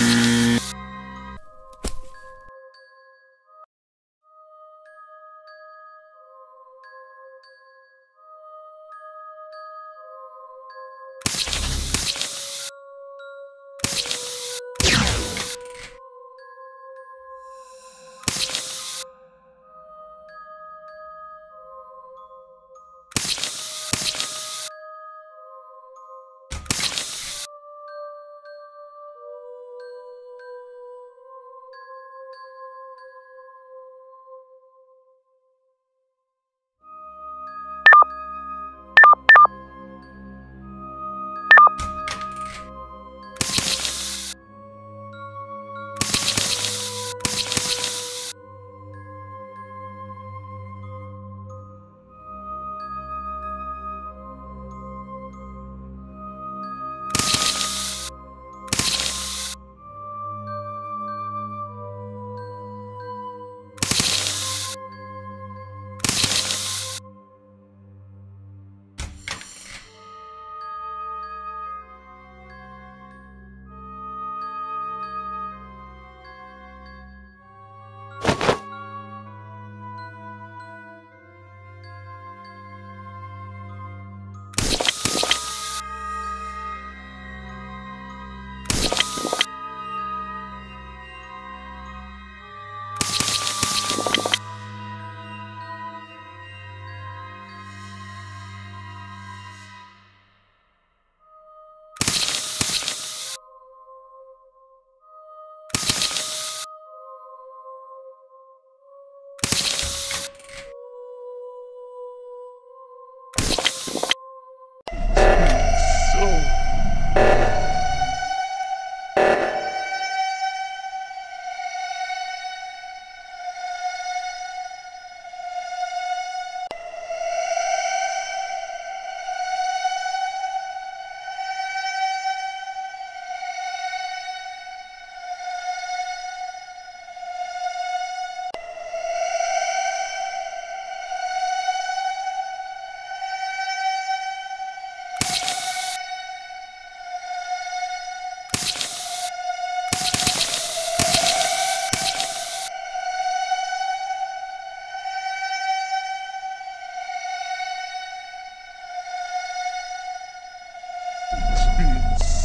so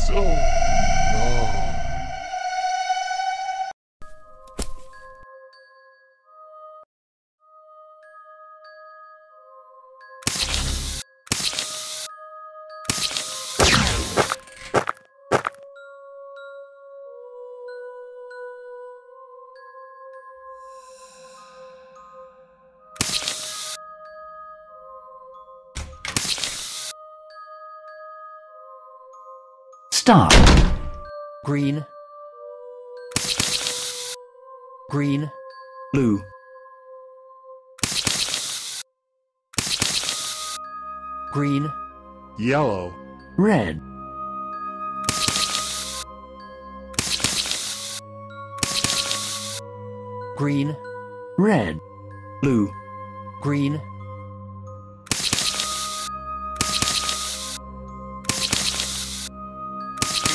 long. Stop. Green. Green. Blue. Green. Yellow. Red. Green. Red. Blue. Green.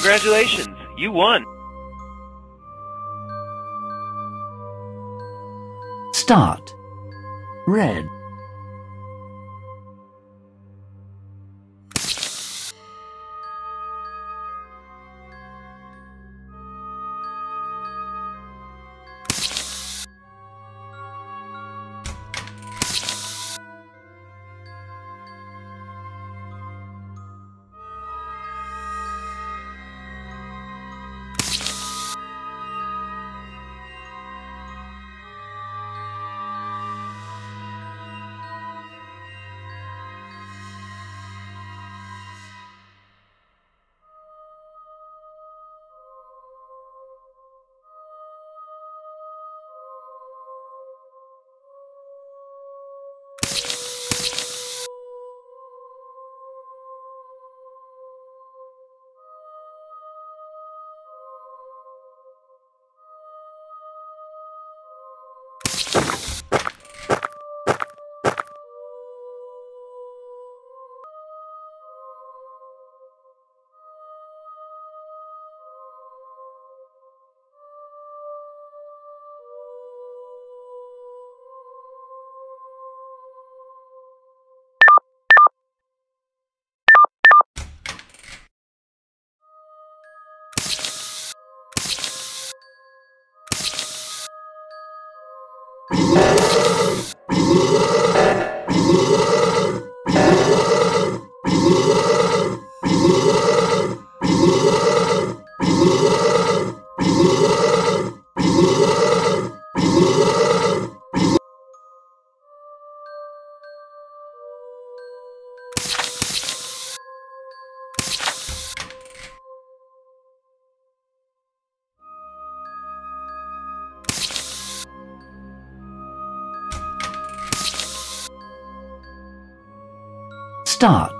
Congratulations, you won. Start. Red. you. Start.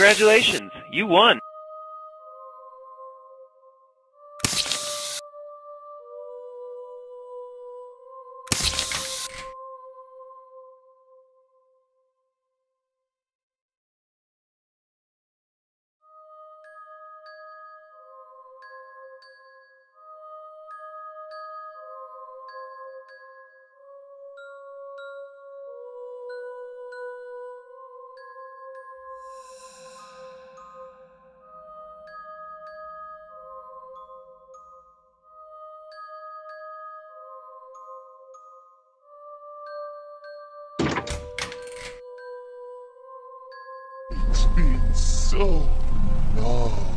Congratulations, you won. so. No.